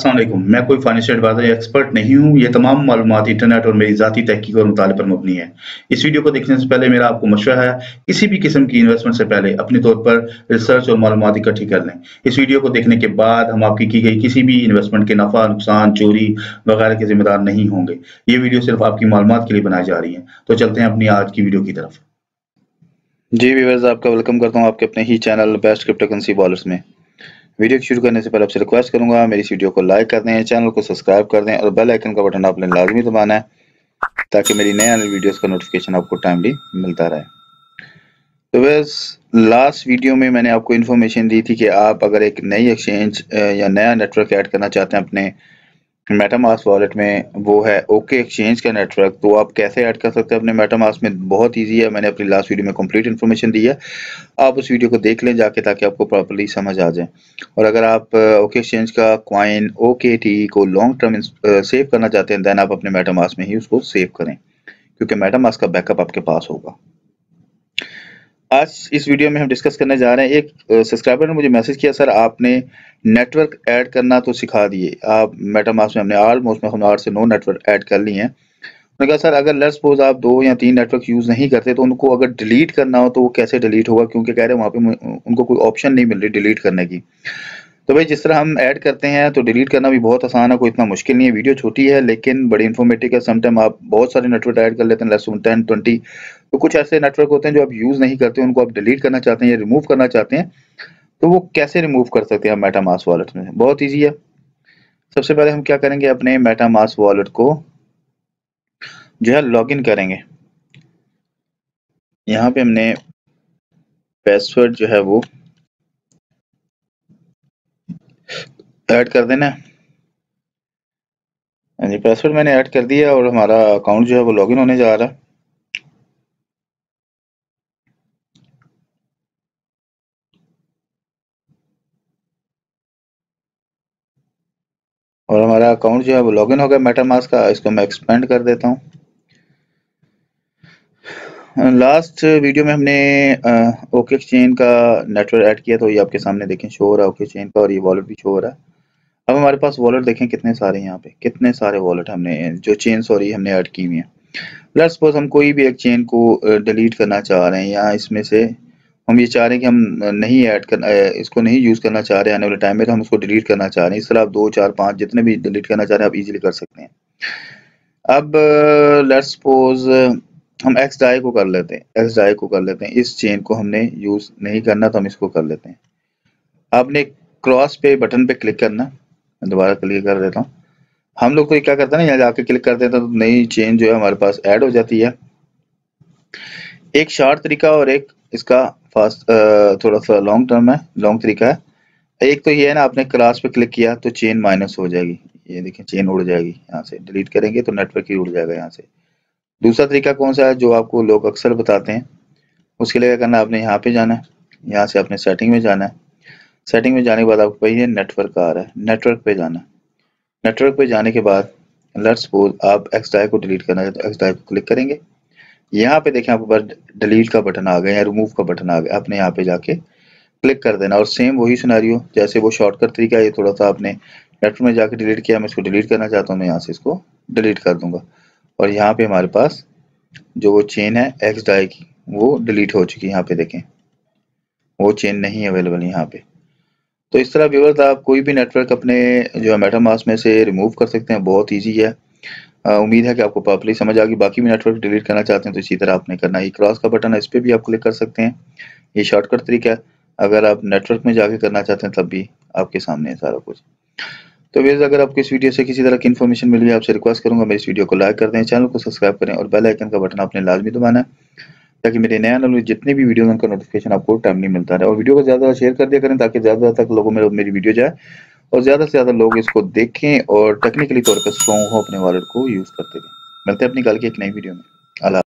असलम मैं कोई financial adviser या एक्सपर्ट नहीं हूँ। ये तमाम मालूम इंटरनेट और मेरी ज़ाती तहकीक और मुताले पर मबनी है। इस वीडियो को देखने से पहले मेरा आपको मशवरा है, किसी भी किस्म की इन्वेस्टमेंट से पहले अपने तौर पर रिसर्च और मालूम इकट्ठी कर लें। इस वीडियो को देखने के बाद हम आपकी की गई किसी भी इन्वेस्टमेंट के नफ़ा, नुकसान, चोरी वगैरह के जिम्मेदार नहीं होंगे। ये वीडियो सिर्फ़ आपकी मालूम के लिए बनाई जा रही है। तो चलते हैं अपनी आज की वीडियो की तरफ़। जी व्यूवर्स आपका वेलकम करता हूँ आपके अपने ही चैनल बेस्ट क्रिप्टोकरेंसी बॉलर्स में। वीडियो शुरू करने से पहले आपसे रिक्वेस्ट करूँगा, मेरी इस वीडियो को लाइक कर दें, चैनल को सब्सक्राइब कर दें और बेल आइकन का बटन आपने लाजमी दबाना है, ताकि मेरी नए आने वीडियोस का नोटिफिकेशन आपको टाइमली मिलता रहे। तो बस लास्ट वीडियो में मैंने आपको इन्फॉर्मेशन दी थी कि आप अगर एक नई एक्सचेंज या नया नेटवर्क ऐड करना चाहते हैं अपने मेटामास वॉलेट में वो है ओके एक्सचेंज का नेटवर्क तो आप कैसे ऐड कर सकते हैं अपने मेटामास में? बहुत इजी है, मैंने अपनी लास्ट वीडियो में कंप्लीट इन्फॉर्मेशन दी है। आप उस वीडियो को देख लें जाके, ताकि आपको प्रॉपरली समझ आ जाए। और अगर आप ओके एक्सचेंज का क्वाइन ओके को लॉन्ग टर्म सेव करना चाहते हैं दैन आप अपने मेटामास में ही उसको सेव करें। क्योंकि मेटामास का बैकअप आपके पास होगा। आज इस वीडियो में हम डिस्कस करने जा रहे हैं, एक सब्सक्राइबर ने मुझे मैसेज किया, सर, आपने नेटवर्क ऐड करना तो सिखा दिए। आप मेटामास में हमने ऑलमोस्ट में हमने आठ से नौ नेटवर्क ऐड कर लिए हैं। उन्होंने कहा, सर, अगर लेट्स सपोज़ आप दो या तीन नेटवर्क यूज़ नहीं करते तो उनको अगर डिलीट करना हो तो वो कैसे डिलीट होगा? क्योंकि कह रहे हैं, वहाँ पे उनको कोई ऑप्शन नहीं मिल रही डिलीट करने की। तो भाई, जिस तरह हम ऐड करते हैं तो डिलीट करना भी बहुत आसान है, कोई इतना मुश्किल नहीं है। वीडियो छोटी है, लेकिन बड़ी इन्फॉर्मेटिव है। समटाइम आप बहुत सारे नेटवर्क ऐड कर लेते हैं लेस टेन ट्वेंटी तो कुछ ऐसे नेटवर्क होते हैं जो आप यूज़ नहीं करते, उनको आप डिलीट करना चाहते हैं या रिमूव करना चाहते हैं तो वो कैसे रिमूव कर सकते हैं मेटा मास वॉलेट में? बहुत ईजी है। सबसे पहले हम क्या करेंगे, अपने मेटा मास वॉलेट को जो है लॉगिन करेंगे। यहाँ पे हमने पासवर्ड जो है वो ऐड कर देना हाँ। जी पासवर्ड मैंने ऐड कर दिया और हमारा अकाउंट जो है वो लॉगिन होने जा रहा है। और हमारा अकाउंट जो है वो लॉगिन हो गया मेटामास का, इसको मैं एक्सपेंड कर देता हूँ। लास्ट वीडियो में हमने ओके एक्सचेंज का नेटवर्क ऐड किया तो ये आपके सामने देखें शो हो रहा है ओके एक्सचेंज का और ये वॉलेट भी शो हो रहा है। अब हमारे पास वॉलेट देखें कितने सारे यहाँ पे, कितने सारे वॉलेट हमने, जो चेन सॉरी हमने ऐड की हुई है। लेट्स सपोज़ हम कोई भी एक चेन को डिलीट करना चाह रहे हैं या इसमें से हम ये चाह रहे हैं कि हम नहीं ऐड कर इसको नहीं यूज़ करना चाह रहे आने वाले टाइम में तो हम उसको डिलीट करना चाह रहे हैं। इस तरह आप दो, चार, पाँच जितने भी डिलीट करना चाह रहे हैं, आप इजीली कर सकते हैं। अब लेट्स सपोज़ हम एक्स डाई को कर लेते हैं। एक्स डाई को कर लेते हैं। इस चेन को हमने यूज़ नहीं करना तो हम इसको कर लेते हैं। आपने क्रॉस पे बटन पे क्लिक करना। दोबारा क्लिक कर देता हूँ। हम लोग तो ये क्या करते हैं ना, यहाँ जाके क्लिक कर देते हैं तो नई चेन जो है हमारे पास ऐड हो जाती है। एक शॉर्ट तरीका और एक इसका फास्ट थोड़ा सा लॉन्ग टर्म है लॉन्ग तरीका है। एक तो ये है ना, आपने क्लास पे क्लिक किया तो चेन माइनस हो जाएगी। ये देखें चेन उड़ जाएगी यहाँ से। डिलीट करेंगे तो नेटवर्क ही उड़ जाएगा यहाँ से। दूसरा तरीका कौन सा है जो आपको लोग अक्सर बताते हैं? उसके लिए क्या करना है, आपने यहाँ पे जाना है। यहाँ से आपने सेटिंग में जाना है। सेटिंग में जाने के बाद आपको ये नेटवर्क आ रहा है। नेटवर्क पे जाना नेटवर्क पे जाने के बाद लेट्स सपोज़ आप एक्स डाई को डिलीट करना है तो एक्स डाई को क्लिक करेंगे। यहाँ पे देखें आपके पास डिलीट का बटन आ गया या रिमूव का बटन आ गया आपने यहाँ पे जाके क्लिक कर देना। और सेम वही सुनारियो जैसे वो शॉर्टकट तरीका ये थोड़ा सा आपने नेटवर्क में जाके डिलीट किया, मैं इसको डिलीट करना चाहता हूँ, मैं यहाँ से इसको डिलीट कर दूँगा। और यहाँ पे हमारे पास जो वो चेन है एक्स डाई की, वो डिलीट हो चुकी है, यहाँ पे देखें। वो चेन नहीं अवेलेबल यहाँ पे। तो इस तरह व्यूवर्स आप कोई भी नेटवर्क अपने जो है मेटामास में से रिमूव कर सकते हैं, बहुत ईजी है। उम्मीद है कि आपको प्रॉपरली समझ आ गई। बाकी भी नेटवर्क डिलीट करना चाहते हैं तो इसी तरह आपने करना है। क्रॉस का बटन है, इस पर भी आप क्लिक कर सकते हैं। ये शॉर्टकट तरीका है। अगर आप नेटवर्क में जाके करना चाहते हैं, तब भी आपके सामने है सारा कुछ। तो वेज अगर आपको इस वीडियो से किसी तरह की इन्फॉर्मेशन मिल गई, आपसे रिक्वेस्ट करूँगा, मेरे इस वीडियो को लाइक कर दें चैनल को सब्सक्राइब करें और बेल आइकन का बटन आपने लाजमी दबाना है, ताकि मेरे नया नॉलेज जितने भी वीडियो उनका नोटिफिकेशन आपको टाइम नहीं मिलता है और वीडियो को ज़्यादा शेयर कर दिया करें, ताकि ज़्यादा तक लोगों में मेरी वीडियो जाए। और ज़्यादा से ज़्यादा लोग इसको देखें और टेक्निकली तौर पर स्ट्रॉन्ग हो अपने वॉलेट को यूज़ करते रहें। मिलते हैं अपनी कल की एक नई वीडियो में। अल्लाह